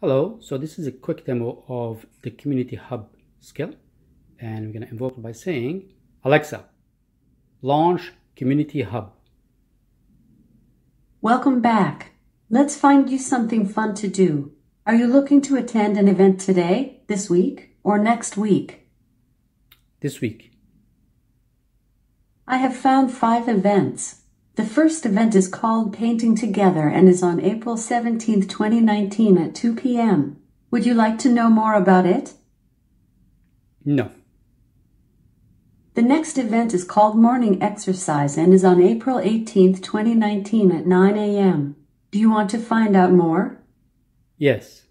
Hello, so this is a quick demo of the Community Hub skill and we're going to invoke it by saying Alexa, launch Community Hub. Welcome back. Let's find you something fun to do. Are you looking to attend an event today, this week, or next week? This week. I have found five events. The first event is called Painting Together and is on April 17, 2019 at 2 p.m. Would you like to know more about it? No. The next event is called Morning Exercise and is on April 18, 2019 at 9 a.m. Do you want to find out more? Yes.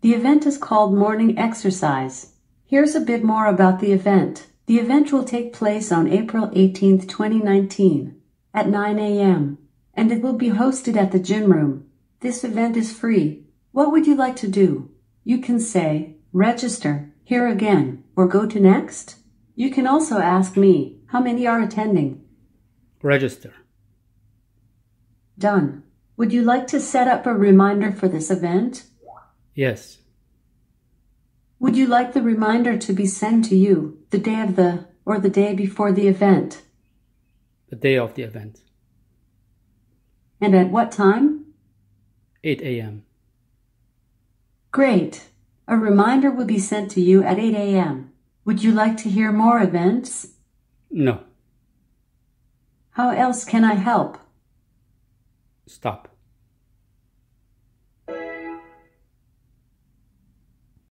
The event is called Morning Exercise. Here's a bit more about the event. The event will take place on April 18, 2019 at 9 a.m. and it will be hosted at the gym room. This event is free. What would you like to do? You can say, register, here again, or go to next. You can also ask me, how many are attending? Register. Done. Would you like to set up a reminder for this event? Yes. Would you like the reminder to be sent to you the day of the or the day before the event? The day of the event. And at what time? 8 a.m. Great. A reminder will be sent to you at 8 a.m. Would you like to hear more events? No. How else can I help? Stop.